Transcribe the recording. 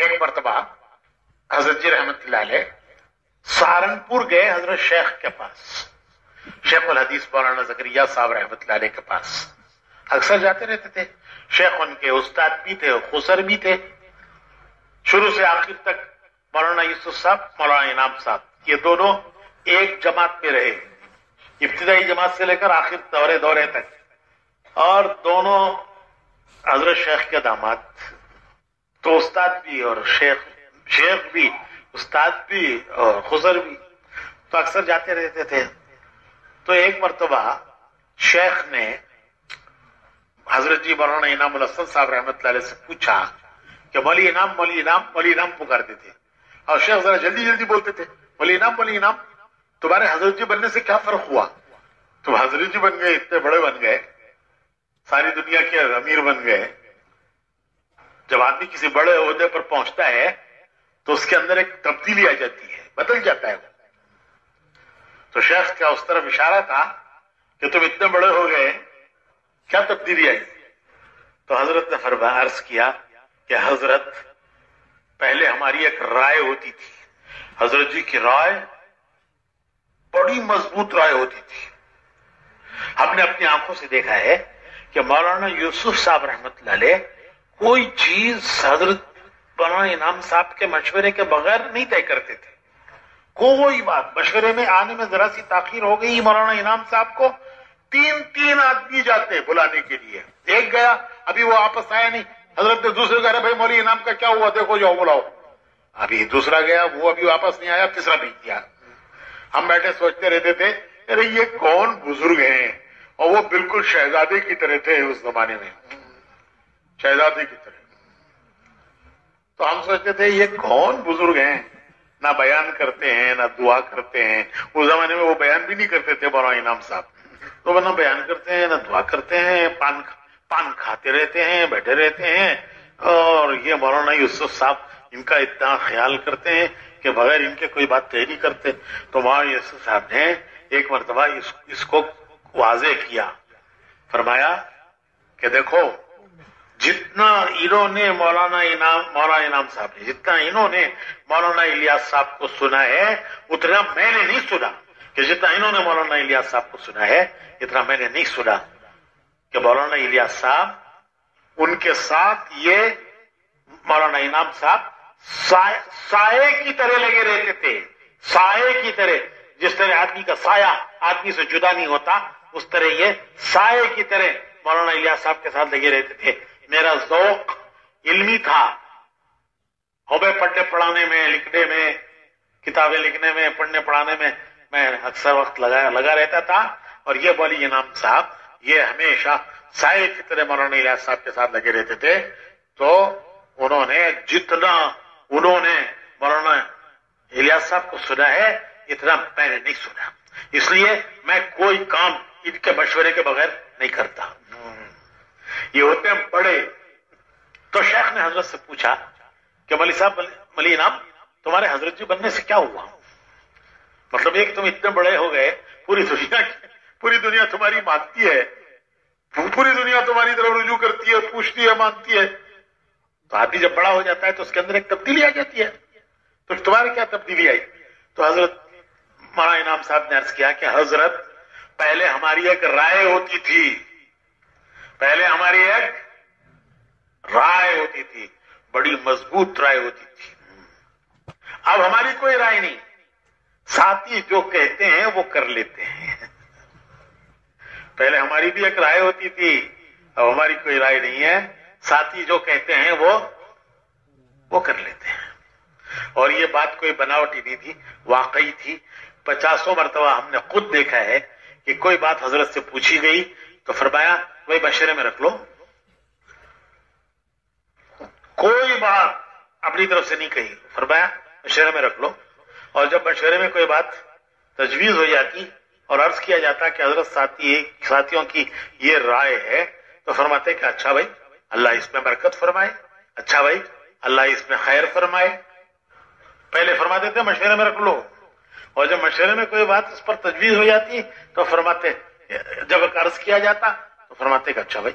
एक मरतबा हज़रत जी रहमत सहारनपुर गए हज़रत शेख के पास। शेख उल हदीस मौलाना जकरिया साहब रहमत के पास। अक्सर जाते रहते थे। शेख उनके उस्ताद भी थे, खुसर भी थे। शुरू से आखिर तक मौलाना यूसुफ साहब, मौलाना इनाम साहब, ये दोनों एक जमात में रहे। इब्तदाई जमात से लेकर आखिर दौरे दौरे तक। और दोनों हज़रत शेख के दामाद तो उस्ताद भी और शेख शेख भी, उस्ताद भी और खुसर भी। तो अक्सर जाते रहते थे। तो एक मरतबा शेख ने हज़रत जी मौलाना इनाम हसन साहब रहमत से पूछा कि मौली इनाम मौली इनाम मौली इनाम पुकारते थे। और शेख जरा जल्दी जल्दी बोलते थे, मौली इनाम मौली इनाम, तुम्हारे हज़रत जी बनने से क्या फ़र्क हुआ? तुम हज़रत जी बन गए, इतने बड़े बन गए, सारी दुनिया के अमीर बन गए। जब आदमी किसी बड़े अहदे पर पहुँचता है तो उसके अंदर एक तब्दीली आ जाती है, बदल जाता है तो शेख का उस तरफ़ इशारा था कि तुम इतने बड़े हो गए, क्या तब्दीली आई? तो हज़रत ने फरमा अर्ज़ किया कि हज़रत, पहले हमारी एक राय होती थी। हज़रत जी की राय बड़ी मज़बूत राय होती थी। हमने अपनी आँखों से देखा है कि मौलाना यूसुफ साहब रहमत कोई चीज़ हज़रत मौलाना इनाम साहब के मशवरे के बगैर नहीं तय करते थे। कोई बात, मशवरे में आने में जरा सी ताखिर हो गई मौलाना इनाम साहब को। तीन तीन आदमी जाते बुलाने के लिए। एक गया, अभी वो वापस आया नहीं। हज़रत ने दूसरे कह रहे, भाई मौली इनाम का क्या हुआ? देखो, जाओ बुलाओ। अभी दूसरा गया, वो अभी वापस नहीं आया, तीसरा भेज दिया। हम बैठे, सोचते रहते थे, अरे, ये कौन बुज़ुर्ग हैं? और वो बिल्कुल शहजादे की तरह थे उस जमाने में। शहजादे की तरह। तो हम सोचते थे ये कौन बुज़ुर्ग हैं? ना बयान करते हैं ना दुआ करते हैं। उस जमाने में वो बयान भी नहीं करते थे बड़ा इनाम साहब। तो ना बयान करते हैं ना दुआ करते हैं पान पान खाते रहते हैं बैठे रहते हैं। और ये मौलाना यूसुफ साहब इनका इतना ख्याल करते हैं कि बगैर इनके कोई बात तय नहीं करते। तो मौलाना यूसुफ साहब ने एक मरतबा इस, इसको वाजे किया। फरमाया कि देखो जितना इन्होंने मौलाना इनाम मौलाना इनाम साहब ने जितना इन्होंने मौलाना इलियास साहब को सुना है उतना मैंने नहीं सुना। कि जितना इन्होंने मौलाना इलियास साहब को सुना है इतना मैंने नहीं सुना। कि मौलाना इलियास साहब उनके साथ ये मौलाना इनाम साहब साए, साए की तरह लगे रहते थे। साए की तरह। जिस तरह आदमी का साया आदमी से जुदा नहीं होता उस तरह ये साए की तरह मौलाना इलियास साहब के साथ लगे रहते थे। मेरा शौक इल्मी था। होबे पढ़ने पढ़ाने में, लिखने में, किताबें लिखने में, पढ़ने पढ़ाने में मैं अक्सर वक्त लगा लगा रहता था। और ये बोली इनाम साहब, ये हमेशा साय की तरह मौलाना इलियास साहब के साथ लगे रहते थे। तो उन्होंने जितना उन्होंने मौलाना इलियास साहब को सुना है, इतना मैंने नहीं सुना। इसलिए मैं कोई काम इनके मशवरे के बगैर नहीं करता। ये होते हैं बड़े। तो शेख ने हज़रत से पूछा कि मली साहब, मली इनाम, तुम्हारे हज़रत जी बनने से क्या हुआ? मतलब ये कि तुम इतने बड़े हो गए, पूरी दुनिया पूरी दुनिया तुम्हारी मानती है। पूरी दुनिया तुम्हारी तरफ़ रुजू करती है, पूछती है, मानती है। तो आदमी जब बड़ा हो जाता है तो उसके अंदर एक तब्दीली आ जाती है। तो तुम्हारी क्या तब्दीली आई? तो हज़रत माना इनाम साहब ने अर्ज़ किया कि हज़रत, पहले हमारी एक राय होती थी। पहले हमारी एक राय होती थी, बड़ी मज़बूत राय होती थी। अब हमारी कोई राय नहीं। साथी जो कहते हैं, वो कर लेते हैं। पहले हमारी भी एक राय होती थी, अब हमारी कोई राय नहीं है। साथी जो कहते हैं, वो वो कर लेते हैं। और ये बात कोई बनावटी नहीं थी, वाकई थी। पचासों मरतबा हमने खुद देखा है कि कोई बात हज़रत से पूछी गई तो फरमाया वही मशरे में रख लो। कोई बात अपनी तरफ़ से नहीं कही। फरमाया मशरे में रख लो। और जब मशरे में कोई बात तजवीज हो जाती और अर्ज़ किया जाता कि हज़रत साथी, साथियों की ये राय है तो फरमाते कि अच्छा भाई, अल्लाह इसमें बरकत फरमाए। अच्छा भाई, अल्लाह इसमें खैर फरमाए। पहले फरमा देते मशवरे में रख लो। और जब मशवरे में कोई बात उस पर तजवीज हो जाती तो फरमाते, जब अर्ज़ किया जाता तो फरमाते अच्छा भाई